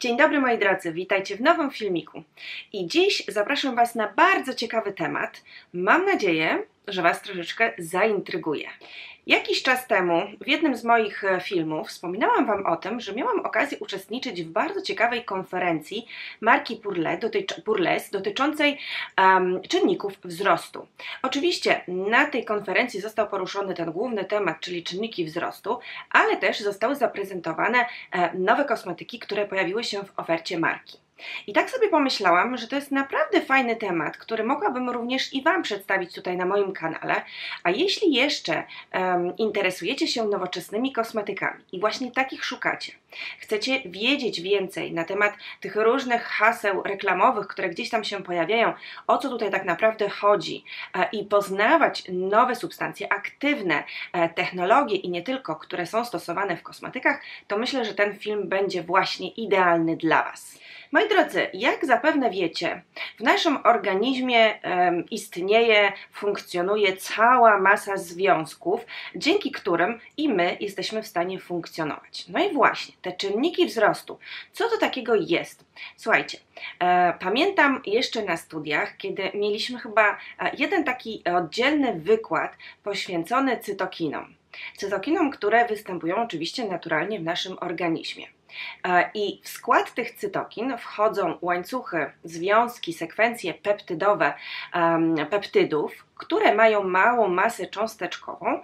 Dzień dobry moi drodzy, witajcie w nowym filmiku. I dziś zapraszam Was na bardzo ciekawy temat. Mam nadzieję, że Was troszeczkę zaintryguje. Jakiś czas temu w jednym z moich e, filmów wspominałam Wam o tym, że miałam okazję uczestniczyć w bardzo ciekawej konferencji marki Purles dotyczącej um, czynników wzrostu. Oczywiście na tej konferencji został poruszony ten główny temat, czyli czynniki wzrostu, ale też zostały zaprezentowane e, nowe kosmetyki, które pojawiły się w ofercie marki. I tak sobie pomyślałam, że to jest naprawdę fajny temat, który mogłabym również i Wam przedstawić tutaj na moim kanale. A jeśli jeszcze um, interesujecie się nowoczesnymi kosmetykami i właśnie takich szukacie, chcecie wiedzieć więcej na temat tych różnych haseł reklamowych, które gdzieś tam się pojawiają, o co tutaj tak naprawdę chodzi e, i poznawać nowe substancje aktywne, e, technologie i nie tylko, które są stosowane w kosmetykach, to myślę, że ten film będzie właśnie idealny dla Was. Moi drodzy, jak zapewne wiecie, w naszym organizmie um, istnieje, funkcjonuje cała masa związków, dzięki którym i my jesteśmy w stanie funkcjonować. No i właśnie, te czynniki wzrostu. Co to takiego jest? Słuchajcie, e, pamiętam jeszcze na studiach, kiedy mieliśmy chyba e, jeden taki oddzielny wykład poświęcony cytokinom. Cytokinom, które występują oczywiście naturalnie w naszym organizmie. E, I w skład tych cytokin wchodzą łańcuchy, związki, sekwencje peptydowe peptydów, które mają małą masę cząsteczkową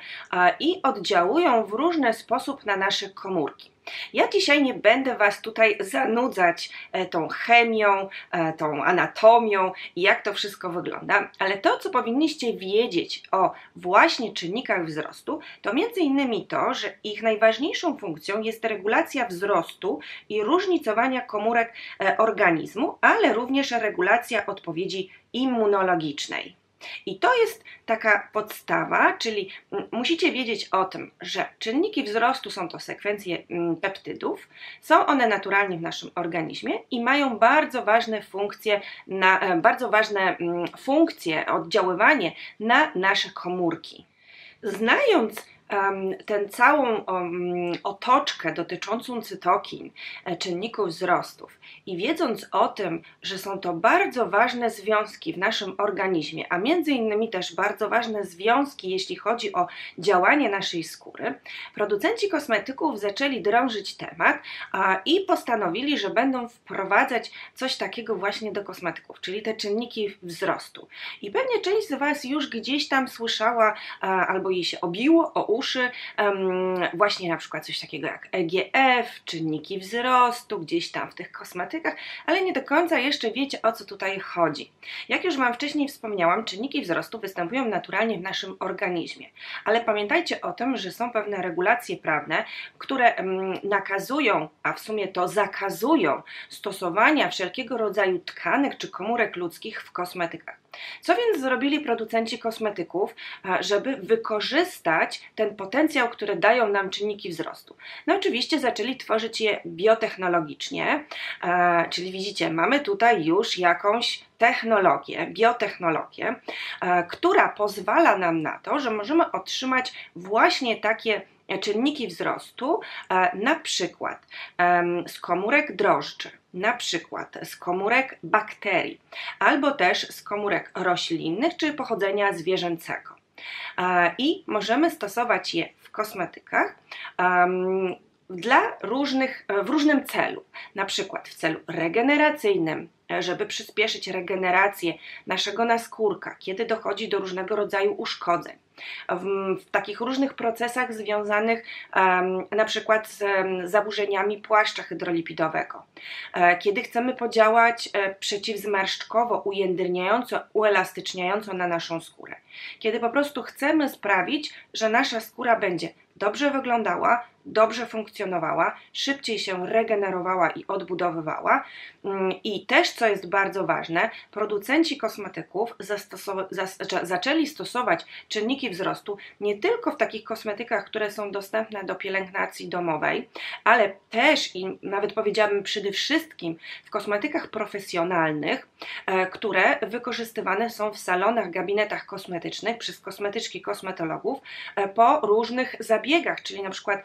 i oddziałują w różny sposób na nasze komórki. Ja dzisiaj nie będę Was tutaj zanudzać e, tą chemią, e, tą anatomią i jak to wszystko wygląda, ale to, co powinniście wiedzieć o właśnie czynnikach wzrostu, to między innymi to, że ich najważniejszą funkcją jest regulacja wzrostu i różnicowania komórek e, organizmu, ale również regulacja odpowiedzi immunologicznej. I to jest taka podstawa, czyli musicie wiedzieć o tym, że czynniki wzrostu są to sekwencje peptydów, są one naturalnie w naszym organizmie i mają bardzo ważne funkcje, na, e, bardzo ważne funkcje, oddziaływanie na nasze komórki. Znając tę całą otoczkę dotyczącą cytokin, e, czynników wzrostów i wiedząc o tym, że są to bardzo ważne związki w naszym organizmie, a między innymi też bardzo ważne związki, jeśli chodzi o działanie naszej skóry, producenci kosmetyków zaczęli drążyć temat i postanowili, że będą wprowadzać coś takiego właśnie do kosmetyków, czyli te czynniki wzrostu. I pewnie część z Was już gdzieś tam słyszała albo jej się obiło o uszy, uszy, właśnie na przykład coś takiego jak EGF, czynniki wzrostu, gdzieś tam w tych kosmetykach, ale nie do końca jeszcze wiecie o co tutaj chodzi. Jak już Wam wcześniej wspomniałam, czynniki wzrostu występują naturalnie w naszym organizmie, ale pamiętajcie o tym, że są pewne regulacje prawne, które nakazują, a w sumie to zakazują stosowania wszelkiego rodzaju tkanek czy komórek ludzkich w kosmetykach. Co więc zrobili producenci kosmetyków, żeby wykorzystać ten potencjał, który dają nam czynniki wzrostu? No oczywiście zaczęli tworzyć je biotechnologicznie, czyli widzicie, mamy tutaj już jakąś technologię, biotechnologię, która pozwala nam na to, że możemy otrzymać właśnie takie czynniki wzrostu, na przykład z komórek drożdży na przykład z komórek bakterii, albo też z komórek roślinnych czy pochodzenia zwierzęcego. I możemy stosować je w kosmetykach dla różnych, w różnym celu, na przykład w celu regeneracyjnym, żeby przyspieszyć regenerację naszego naskórka, kiedy dochodzi do różnego rodzaju uszkodzeń w, w takich różnych procesach związanych um, na przykład z um, zaburzeniami płaszcza hydrolipidowego. E, kiedy chcemy podziałać e, przeciwzmarszczkowo, ujędrniająco, uelastyczniająco na naszą skórę. Kiedy po prostu chcemy sprawić, że nasza skóra będzie dobrze wyglądała, dobrze funkcjonowała, szybciej się regenerowała i odbudowywała. Mm, I też, co jest bardzo ważne, producenci kosmetyków zaczęli stosować czynniki wzrostu nie tylko w takich kosmetykach, które są dostępne do pielęgnacji domowej, ale też i nawet powiedziałabym przede wszystkim w kosmetykach profesjonalnych, e, które wykorzystywane są w salonach, gabinetach kosmetycznych przez kosmetyczki kosmetologów e, po różnych zabiegach, czyli na przykład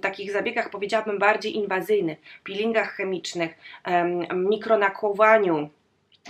takich zabiegach powiedziałabym bardziej inwazyjnych, peelingach chemicznych, mikronakłowaniu,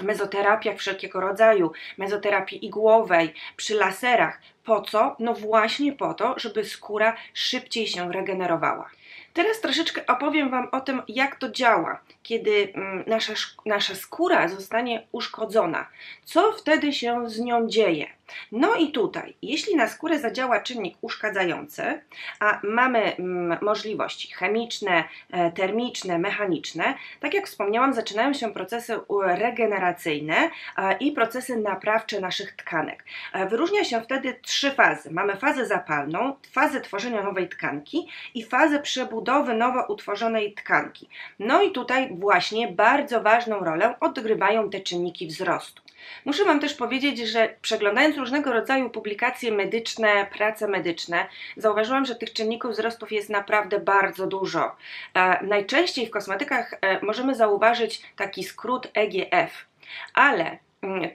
mezoterapiach wszelkiego rodzaju, mezoterapii igłowej, przy laserach. Po co? No właśnie po to, żeby skóra szybciej się regenerowała. Teraz troszeczkę opowiem Wam o tym, jak to działa, kiedy mm, nasza, nasza skóra zostanie uszkodzona. Co wtedy się z nią dzieje? No i tutaj, jeśli na skórę zadziała czynnik uszkadzający, a mamy mm, możliwości chemiczne, e, termiczne, mechaniczne, tak jak wspomniałam, zaczynają się procesy regeneracyjne i procesy naprawcze naszych tkanek. E, wyróżnia się wtedy trzy fazy. Mamy fazę zapalną, fazę tworzenia nowej tkanki i fazę przebudowy nowo utworzonej tkanki. No i tutaj właśnie bardzo ważną rolę odgrywają te czynniki wzrostu. Muszę Wam też powiedzieć, że przeglądając różnego rodzaju publikacje medyczne, prace medyczne, zauważyłam, że tych czynników wzrostów jest naprawdę bardzo dużo. E, najczęściej w kosmetykach e, możemy zauważyć taki skrót EGF, ale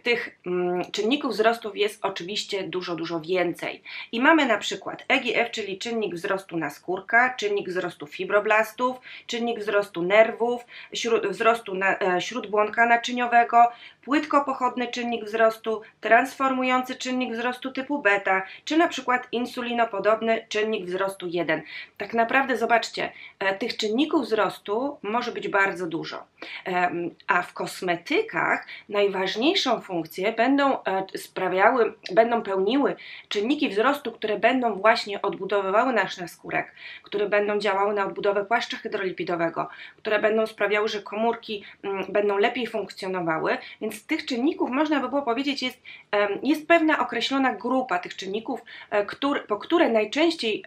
tych mm, czynników wzrostów jest oczywiście dużo, dużo więcej. I mamy na przykład EGF, czyli czynnik wzrostu naskórka, czynnik wzrostu fibroblastów, czynnik wzrostu nerwów, wzrostu na, e, śródbłonka naczyniowego, płytkopochodny czynnik wzrostu, transformujący czynnik wzrostu typu beta, czy na przykład insulinopodobny czynnik wzrostu 1. Tak naprawdę zobaczcie, e, tych czynników wzrostu może być bardzo dużo. A w kosmetykach najważniejszą funkcję będą e, sprawiały, będą pełniły czynniki wzrostu, które będą właśnie odbudowywały nasz naskórek, które będą działały na odbudowę płaszcza hydrolipidowego, które będą sprawiały, że komórki będą lepiej funkcjonowały, więc więc tych czynników, można by było powiedzieć, jest, jest pewna określona grupa tych czynników, e, który, po które najczęściej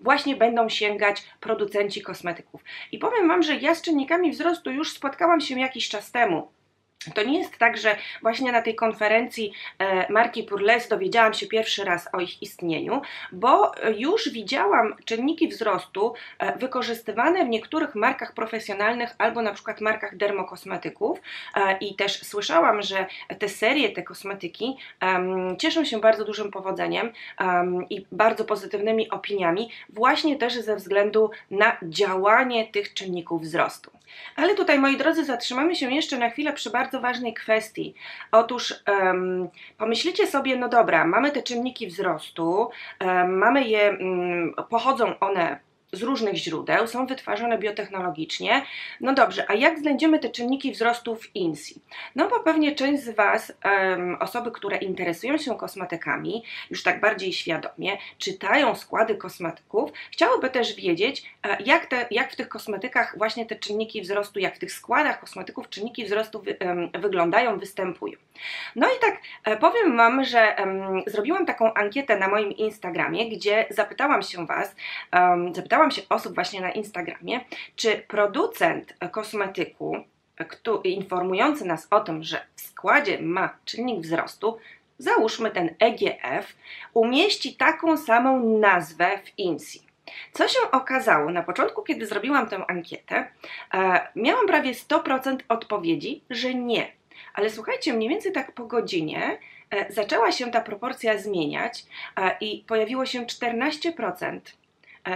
właśnie będą sięgać producenci kosmetyków. I powiem Wam, że ja z czynnikami wzrostu już spotkałam się jakiś czas temu. To nie jest tak, że właśnie na tej konferencji e, marki Purles dowiedziałam się pierwszy raz o ich istnieniu, bo już widziałam czynniki wzrostu e, wykorzystywane w niektórych markach profesjonalnych albo na przykład markach dermokosmetyków e, i też słyszałam, że te serie, te kosmetyki cieszą się bardzo dużym powodzeniem i bardzo pozytywnymi opiniami, właśnie też ze względu na działanie tych czynników wzrostu. Ale tutaj, moi drodzy, zatrzymamy się jeszcze na chwilę przy bardzo ważnej kwestii. Otóż um, pomyślicie sobie, no dobra, mamy te czynniki wzrostu, um, mamy je, um, pochodzą one z różnych źródeł, są wytwarzane biotechnologicznie. No dobrze, a jak znajdziemy te czynniki wzrostu w INSI? No bo pewnie część z Was, um, osoby, które interesują się kosmetykami, już tak bardziej świadomie, czytają składy kosmetyków, chciałyby też wiedzieć, e, jak, te, jak w tych kosmetykach właśnie te czynniki wzrostu, jak w tych składach kosmetyków czynniki wzrostu wy, um, wyglądają, występują. No i tak e, powiem Wam, że um, zrobiłam taką ankietę na moim Instagramie, gdzie zapytałam się Was, zapytałam zapytałam się osób właśnie na Instagramie, czy producent kosmetyku informujący nas o tym, że w składzie ma czynnik wzrostu, załóżmy ten EGF, umieści taką samą nazwę w INSI. Co się okazało na początku, kiedy zrobiłam tę ankietę, e, miałam prawie 100% odpowiedzi, że nie. Ale słuchajcie, mniej więcej tak po godzinie e, zaczęła się ta proporcja zmieniać e, i pojawiło się 14% E,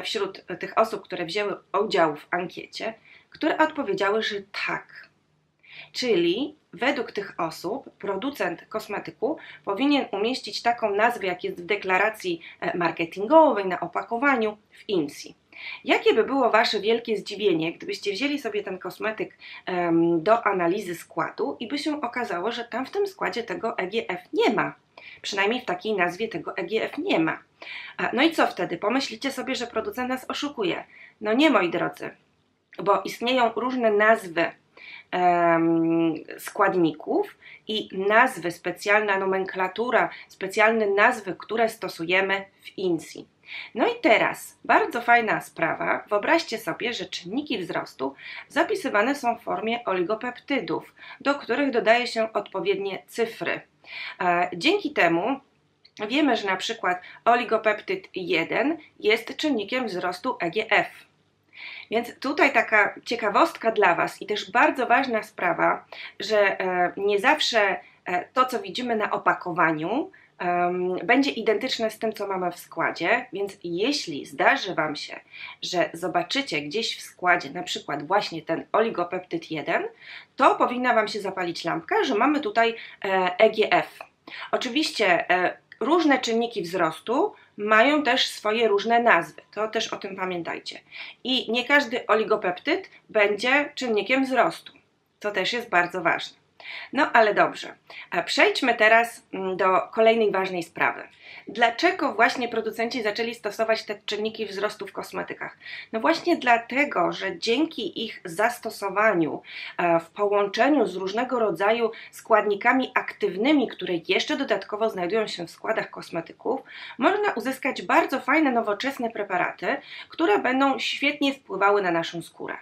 wśród tych osób, które wzięły udział w ankiecie, które odpowiedziały, że tak. Czyli według tych osób producent kosmetyku powinien umieścić taką nazwę, jak jest w deklaracji e, marketingowej na opakowaniu w INSI. Jakie by było Wasze wielkie zdziwienie, gdybyście wzięli sobie ten kosmetyk um, do analizy składu i by się okazało, że tam w tym składzie tego EGF nie ma. Przynajmniej w takiej nazwie tego EGF nie ma. No i co wtedy? Pomyślicie sobie, że producent nas oszukuje. No nie, moi drodzy, bo istnieją różne nazwy um, składników i nazwy, specjalna nomenklatura, specjalne nazwy, które stosujemy w INSI. No i teraz, bardzo fajna sprawa. Wyobraźcie sobie, że czynniki wzrostu zapisywane są w formie oligopeptydów, do których dodaje się odpowiednie cyfry. E, dzięki temu wiemy, że na przykład oligopeptyd 1 jest czynnikiem wzrostu EGF. Więc tutaj taka ciekawostka dla Was i też bardzo ważna sprawa, że e, nie zawsze e, to, co widzimy na opakowaniu, um, będzie identyczne z tym, co mamy w składzie, więc jeśli zdarzy Wam się, że zobaczycie gdzieś w składzie na przykład właśnie ten oligopeptyd 1, to powinna Wam się zapalić lampka, że mamy tutaj e, EGF. Oczywiście e, różne czynniki wzrostu mają też swoje różne nazwy. To też o tym pamiętajcie. I nie każdy oligopeptyd będzie czynnikiem wzrostu. To też jest bardzo ważne. No ale dobrze, przejdźmy teraz mm, do kolejnej ważnej sprawy. Dlaczego właśnie producenci zaczęli stosować te czynniki wzrostu w kosmetykach? No właśnie dlatego, że dzięki ich zastosowaniu e, w połączeniu z różnego rodzaju składnikami aktywnymi, które jeszcze dodatkowo znajdują się w składach kosmetyków, można uzyskać bardzo fajne, nowoczesne preparaty, które będą świetnie wpływały na naszą skórę.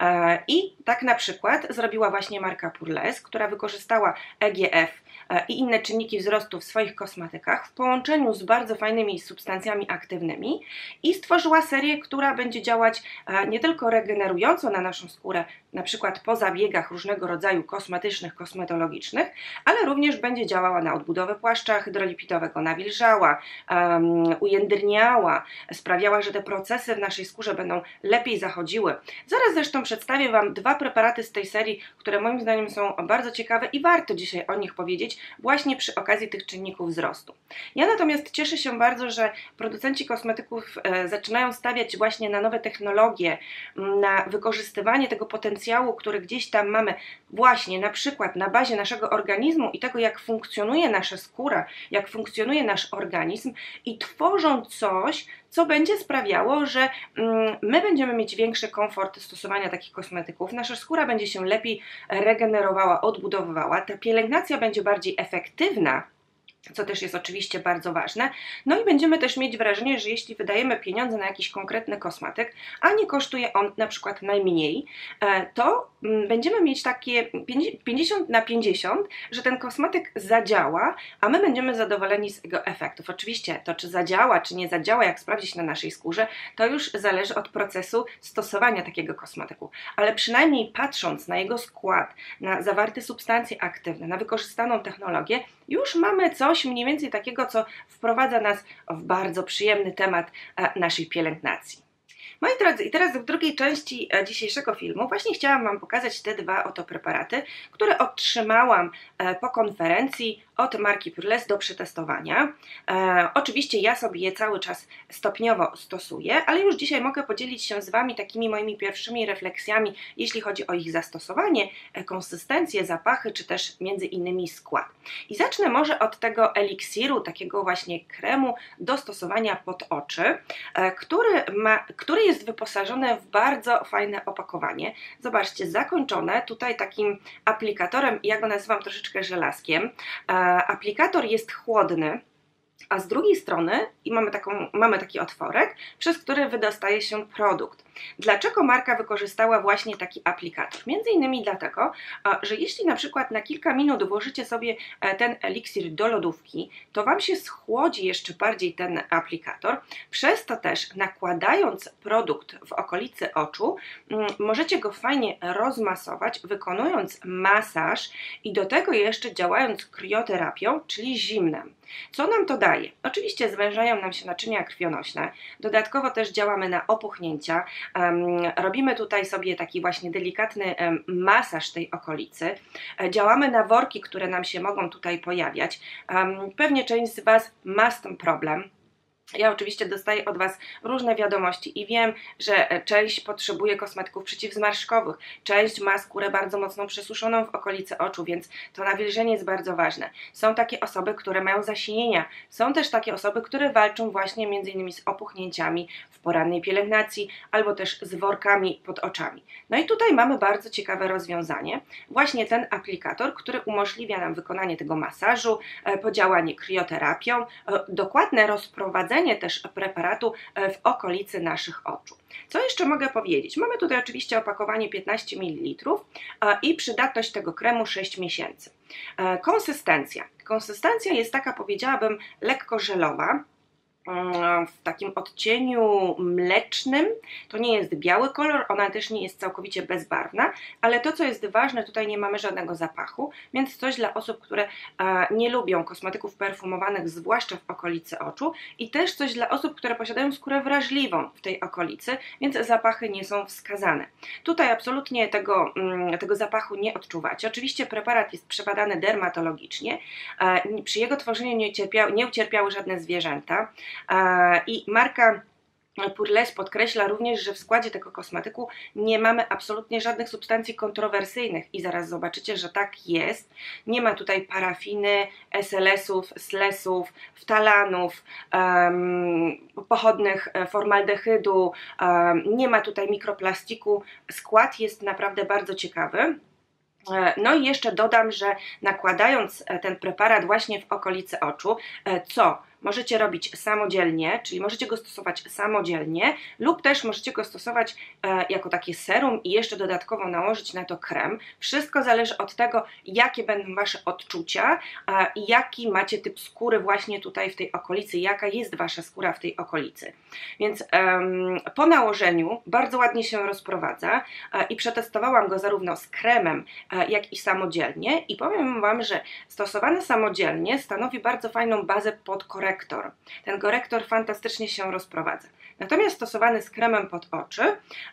E, I tak na przykład zrobiła właśnie marka Purles, która wykorzystała EGF i inne czynniki wzrostu w swoich kosmetykach w połączeniu z bardzo fajnymi substancjami aktywnymi i stworzyła serię, która będzie działać e, nie tylko regenerująco na naszą skórę, na przykład po zabiegach różnego rodzaju kosmetycznych, kosmetologicznych, ale również będzie działała na odbudowę płaszcza hydrolipidowego, nawilżała, um, ujędrniała, sprawiała, że te procesy w naszej skórze będą lepiej zachodziły. Zaraz zresztą przedstawię Wam dwa preparaty z tej serii, które moim zdaniem są bardzo ciekawe i warto dzisiaj o nich powiedzieć właśnie przy okazji tych czynników wzrostu. Ja natomiast cieszę się bardzo, że producenci kosmetyków e, zaczynają stawiać właśnie na nowe technologie, na wykorzystywanie tego potencjału, który gdzieś tam mamy właśnie na przykład na bazie naszego organizmu i tego, jak funkcjonuje nasza skóra, jak funkcjonuje nasz organizm i tworzą coś, co będzie sprawiało, że mm, my będziemy mieć większy komfort stosowania takich kosmetyków, nasza skóra będzie się lepiej regenerowała, odbudowywała, ta pielęgnacja będzie bardziej efektywna co też jest oczywiście bardzo ważne. No i będziemy też mieć wrażenie, że jeśli wydajemy pieniądze na jakiś konkretny kosmetyk, a nie kosztuje on na przykład najmniej, e, to mm, będziemy mieć takie 50 na 50, że ten kosmetyk zadziała, a my będziemy zadowoleni z jego efektów. Oczywiście to, czy zadziała, czy nie zadziała, jak sprawdzić na naszej skórze, to już zależy od procesu stosowania takiego kosmetyku. Ale przynajmniej patrząc na jego skład, na zawarte substancje aktywne, na wykorzystaną technologię, już mamy coś mniej więcej takiego, co wprowadza nas w bardzo przyjemny temat e, naszej pielęgnacji. Moi drodzy, i teraz w drugiej części e, dzisiejszego filmu właśnie chciałam Wam pokazać te dwa oto preparaty, które otrzymałam e, po konferencji od marki Purles do przetestowania. E, oczywiście ja sobie je cały czas stopniowo stosuję, ale już dzisiaj mogę podzielić się z Wami takimi moimi pierwszymi refleksjami, jeśli chodzi o ich zastosowanie, e, konsystencję, zapachy, czy też między innymi skład. I zacznę może od tego eliksiru, takiego właśnie kremu do stosowania pod oczy, e, który, ma, który jest wyposażony w bardzo fajne opakowanie. Zobaczcie, zakończone tutaj takim aplikatorem, ja go nazywam troszeczkę żelazkiem, e, aplikator jest chłodny, a z drugiej strony i mamy, taką, mamy taki otworek, przez który wydostaje się produkt. Dlaczego marka wykorzystała właśnie taki aplikator? Między innymi dlatego, że jeśli na przykład na kilka minut włożycie sobie e, ten eliksir do lodówki, to Wam się schłodzi jeszcze bardziej ten aplikator. Przez to też nakładając produkt w okolicy oczu, mm, możecie go fajnie rozmasować, wykonując masaż i do tego jeszcze działając krioterapią, czyli zimnem. Co nam to daje? Oczywiście zwężają nam się naczynia krwionośne, dodatkowo też działamy na opuchnięcia, robimy tutaj sobie taki właśnie delikatny masaż tej okolicy, e, działamy na worki, które nam się mogą tutaj pojawiać. Pewnie część z Was ma z tym problem, ja oczywiście dostaję od Was różne wiadomości i wiem, że część potrzebuje kosmetyków przeciwzmarszkowych, część ma skórę bardzo mocno przesuszoną w okolicy oczu, więc to nawilżenie jest bardzo ważne. Są takie osoby, które mają zasinienia, są też takie osoby, które walczą właśnie innymi z opuchnięciami w porannej pielęgnacji albo też z workami pod oczami. No i tutaj mamy bardzo ciekawe rozwiązanie, właśnie ten aplikator, który umożliwia nam wykonanie tego masażu, e, podziałanie krioterapią, e, dokładne rozprowadzenie też preparatu e, w okolicy naszych oczu. Co jeszcze mogę powiedzieć? Mamy tutaj oczywiście opakowanie 15 ml i przydatność tego kremu 6 miesięcy. E, konsystencja. Konsystencja jest taka, powiedziałabym, lekko żelowa, w takim odcieniu mlecznym. To nie jest biały kolor, ona też nie jest całkowicie bezbarwna, ale to, co jest ważne, tutaj nie mamy żadnego zapachu, więc coś dla osób, które nie lubią kosmetyków perfumowanych, zwłaszcza w okolicy oczu i też coś dla osób, które posiadają skórę wrażliwą w tej okolicy, więc zapachy nie są wskazane. Tutaj absolutnie tego, mm, tego zapachu nie odczuwacie. Oczywiście preparat jest przebadany dermatologicznie. Przy jego tworzeniu nie, nie ucierpiały żadne zwierzęta i marka Purles podkreśla również, że w składzie tego kosmetyku nie mamy absolutnie żadnych substancji kontrowersyjnych i zaraz zobaczycie, że tak jest. Nie ma tutaj parafiny, SLS-ów, SLS-ów, ftalanów, um, pochodnych e, formaldehydu, um, nie ma tutaj mikroplastiku. Skład jest naprawdę bardzo ciekawy. E, no i jeszcze dodam, że nakładając e, ten preparat właśnie w okolicy oczu, co możecie robić samodzielnie, czyli możecie go stosować samodzielnie, lub też możecie go stosować e, jako takie serum i jeszcze dodatkowo nałożyć na to krem. Wszystko zależy od tego, jakie będą Wasze odczucia e, i jaki macie typ skóry właśnie tutaj w tej okolicy, jaka jest Wasza skóra w tej okolicy. Więc po nałożeniu bardzo ładnie się rozprowadza e, i przetestowałam go zarówno z kremem, jak i samodzielnie i powiem Wam, że stosowane samodzielnie stanowi bardzo fajną bazę pod korektę korektor. Ten korektor fantastycznie się rozprowadza. Natomiast stosowany z kremem pod oczy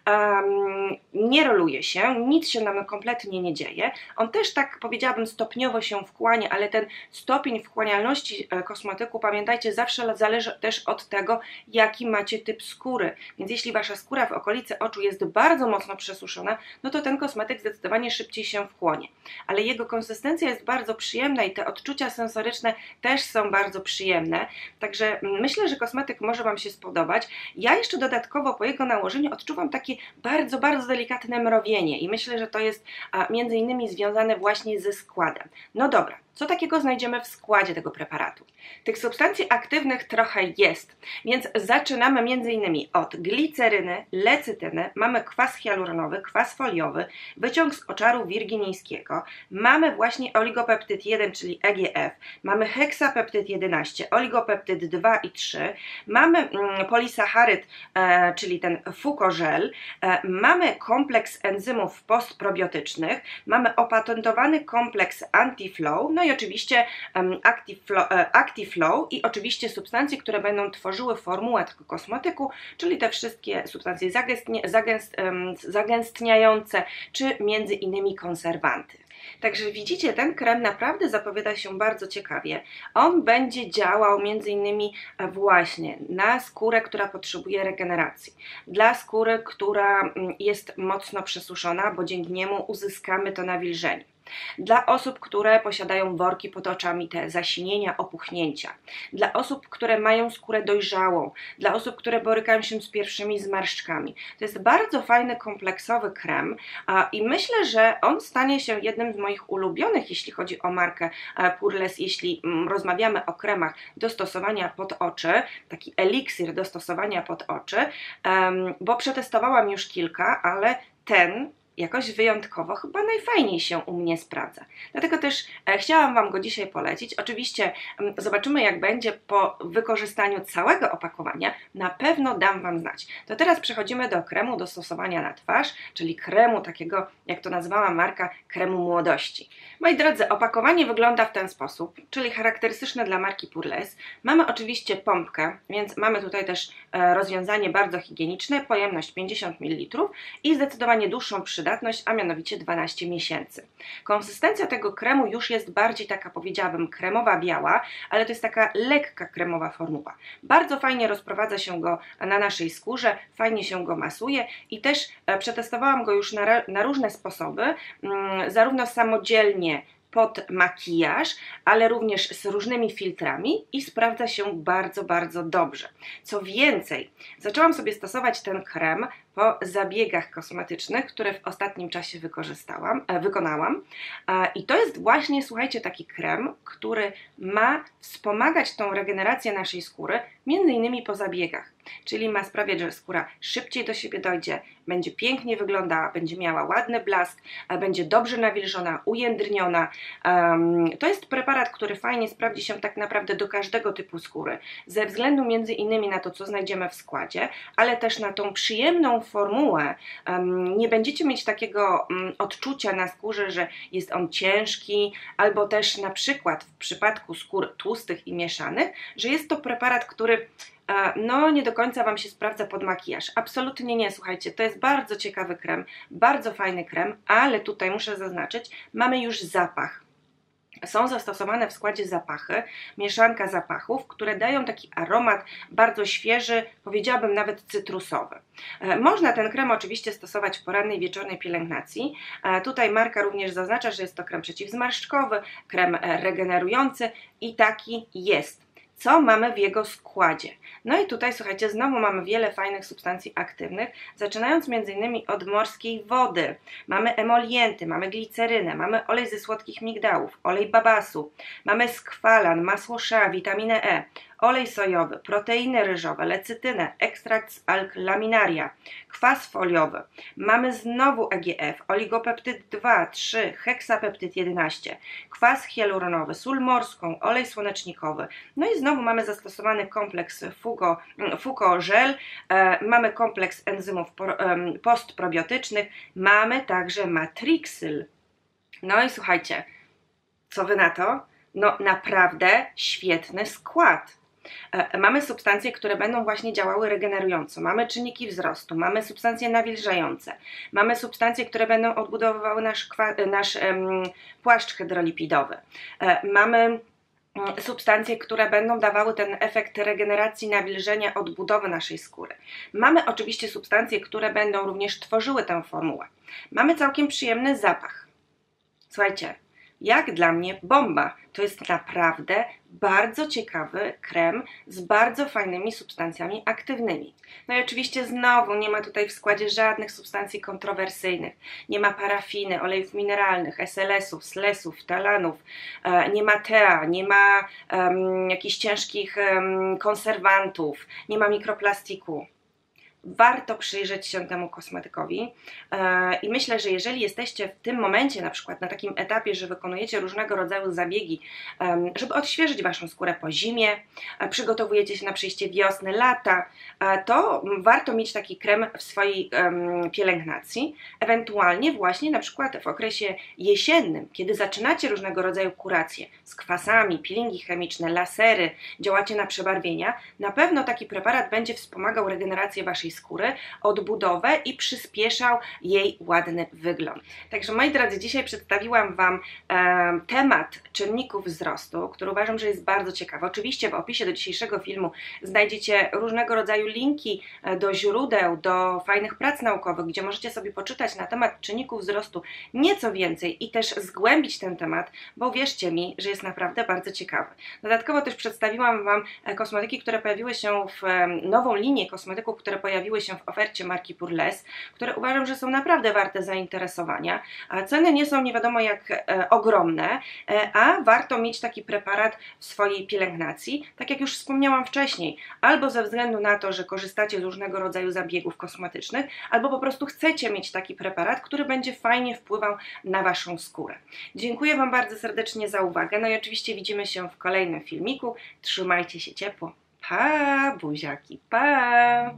um, nie roluje się, nic się nam kompletnie nie dzieje. On też tak powiedziałabym stopniowo się wchłania, ale ten stopień wchłanialności e, kosmetyku, pamiętajcie, zawsze zależy też od tego, jaki macie typ skóry. Więc jeśli wasza skóra w okolicy oczu jest bardzo mocno przesuszona, no to ten kosmetyk zdecydowanie szybciej się wchłonie. Ale jego konsystencja jest bardzo przyjemna i te odczucia sensoryczne też są bardzo przyjemne. Także myślę, że kosmetyk może Wam się spodobać. Ja jeszcze dodatkowo po jego nałożeniu odczuwam takie bardzo, bardzo delikatne mrowienie i myślę, że to jest między innymi związane właśnie ze składem. No dobra, co takiego znajdziemy w składzie tego preparatu? Tych substancji aktywnych trochę jest, więc zaczynamy m.in. od gliceryny, lecytyny, mamy kwas hialuronowy, kwas foliowy, wyciąg z oczaru wirginijskiego, mamy właśnie oligopeptyd 1, czyli EGF, mamy heksapeptyd 11, oligopeptyd 2 i 3, mamy mm, polisacharyd, e, czyli ten fukożel, e, mamy kompleks enzymów postprobiotycznych, mamy opatentowany kompleks antiflow, no i oczywiście ActiveFlow, e, ActiveFlow i oczywiście substancje, które będą tworzyły formułę tego kosmetyku, czyli te wszystkie substancje zagęst, zagęstniające, czy między innymi konserwanty. Także widzicie, ten krem naprawdę zapowiada się bardzo ciekawie. On będzie działał między innymi e, właśnie na skórę, która potrzebuje regeneracji, dla skóry, która mm, jest mocno przesuszona, bo dzięki niemu uzyskamy to nawilżenie. Dla osób, które posiadają worki pod oczami, te zasinienia, opuchnięcia. Dla osób, które mają skórę dojrzałą. Dla osób, które borykają się z pierwszymi zmarszczkami. To jest bardzo fajny, kompleksowy krem i myślę, że on stanie się jednym z moich ulubionych, jeśli chodzi o markę e, Purles, jeśli mm, rozmawiamy o kremach do stosowania pod oczy, taki eliksir do stosowania pod oczy, bo przetestowałam już kilka, ale ten jakoś wyjątkowo chyba najfajniej się u mnie sprawdza. Dlatego też e, chciałam Wam go dzisiaj polecić. Oczywiście m, zobaczymy jak będzie po wykorzystaniu całego opakowania. Na pewno dam Wam znać. To teraz przechodzimy do kremu do stosowania na twarz, czyli kremu takiego, jak to nazwała marka, kremu młodości. Moi drodzy, opakowanie wygląda w ten sposób, czyli charakterystyczne dla marki Purles. Mamy oczywiście pompkę, więc mamy tutaj też e, rozwiązanie bardzo higieniczne, pojemność 50 ml i zdecydowanie dłuższą przydatność przydatność, a mianowicie 12 miesięcy. Konsystencja tego kremu już jest bardziej taka, powiedziałabym, kremowa biała, ale to jest taka lekka kremowa formuła. Bardzo fajnie rozprowadza się go na naszej skórze, fajnie się go masuje i też e, przetestowałam go już na, na różne sposoby, mm, zarówno samodzielnie pod makijaż, ale również z różnymi filtrami i sprawdza się bardzo, bardzo dobrze. Co więcej, zaczęłam sobie stosować ten krem po zabiegach kosmetycznych, które w ostatnim czasie wykorzystałam, e, wykonałam. E, I to jest właśnie, słuchajcie, taki krem, który ma wspomagać tą regenerację naszej skóry, między innymi po zabiegach. czyli ma sprawiać, że skóra szybciej do siebie dojdzie, będzie pięknie wyglądała, będzie miała ładny blask, będzie dobrze nawilżona, ujędrniona. To jest preparat, który fajnie sprawdzi się tak naprawdę do każdego typu skóry, ze względu między innymi na to, co znajdziemy w składzie, ale też na tą przyjemną formułę. Nie będziecie mieć takiego mm, odczucia na skórze, że jest on ciężki, albo też na przykład w przypadku skór tłustych i mieszanych, że jest to preparat, który no nie do końca Wam się sprawdza pod makijaż. Absolutnie nie, słuchajcie, to jest bardzo ciekawy krem, bardzo fajny krem, ale tutaj muszę zaznaczyć, mamy już zapach. Są zastosowane w składzie zapachy, mieszanka zapachów, które dają taki aromat bardzo świeży, powiedziałabym nawet cytrusowy. E, można ten krem oczywiście stosować w porannej wieczornej pielęgnacji. E, tutaj marka również zaznacza, że jest to krem przeciwzmarszczkowy, krem e, regenerujący i taki jest co mamy w jego składzie. No i tutaj słuchajcie, znowu mamy wiele fajnych substancji aktywnych, zaczynając m.in. od morskiej wody. Mamy emolienty, mamy glicerynę, mamy olej ze słodkich migdałów, olej babasu, mamy skwalan, masło sza, witaminę E, olej sojowy, proteiny ryżowe, lecytynę, ekstrakt z alg laminaria, kwas foliowy. Mamy znowu EGF, oligopeptyd 2, 3, heksapeptyd 11, kwas hialuronowy, sól morską, olej słonecznikowy. No i znowu mamy zastosowany kompleks Fugo, Fuko żel, e, mamy kompleks enzymów postprobiotycznych, mamy także matrixyl. No i słuchajcie, co wy na to? No naprawdę świetny skład. E, mamy substancje, które będą właśnie działały regenerująco, mamy czynniki wzrostu, mamy substancje nawilżające, mamy substancje, które będą odbudowywały nasz, nasz um, płaszcz hydrolipidowy, e, mamy mm, substancje, które będą dawały ten efekt regeneracji, nawilżenia, odbudowy naszej skóry. Mamy oczywiście substancje, które będą również tworzyły tę formułę. Mamy całkiem przyjemny zapach. Słuchajcie, jak dla mnie bomba. To jest naprawdę bardzo ciekawy krem z bardzo fajnymi substancjami aktywnymi. No i oczywiście znowu nie ma tutaj w składzie żadnych substancji kontrowersyjnych. Nie ma parafiny, olejów mineralnych, SLS-ów, SLS-ów, talanów, e, nie ma TEA, nie ma um, jakichś ciężkich um, konserwantów, nie ma mikroplastiku warto przyjrzeć się temu kosmetykowi. E, i myślę, że jeżeli jesteście w tym momencie na przykład na takim etapie, że wykonujecie różnego rodzaju zabiegi, żeby odświeżyć Waszą skórę po zimie, przygotowujecie się na przyjście wiosny, lata, to warto mieć taki krem w swojej pielęgnacji, ewentualnie właśnie na przykład w okresie jesiennym, kiedy zaczynacie różnego rodzaju kuracje z kwasami, peelingi chemiczne, lasery, działacie na przebarwienia, na pewno taki preparat będzie wspomagał regenerację Waszej skóry, odbudowę i przyspieszał jej ładny wygląd. Także moi drodzy, dzisiaj przedstawiłam Wam e, temat czynników wzrostu, który uważam, że jest bardzo ciekawy. Oczywiście w opisie do dzisiejszego filmu znajdziecie różnego rodzaju linki e, do źródeł, do fajnych prac naukowych, gdzie możecie sobie poczytać na temat czynników wzrostu nieco więcej i też zgłębić ten temat, bo wierzcie mi, że jest naprawdę bardzo ciekawy. Dodatkowo też przedstawiłam Wam e, kosmetyki, które pojawiły się w nową linię kosmetyków, które pojawiły pojawiły się w ofercie marki Purles, które uważam, że są naprawdę warte zainteresowania. A ceny nie są nie wiadomo jak e, ogromne, e, a warto mieć taki preparat w swojej pielęgnacji, tak jak już wspomniałam wcześniej, albo ze względu na to, że korzystacie z różnego rodzaju zabiegów kosmetycznych, albo po prostu chcecie mieć taki preparat, który będzie fajnie wpływał na Waszą skórę. Dziękuję Wam bardzo serdecznie za uwagę, no i oczywiście widzimy się w kolejnym filmiku. Trzymajcie się ciepło. Pa, buziaki, pa!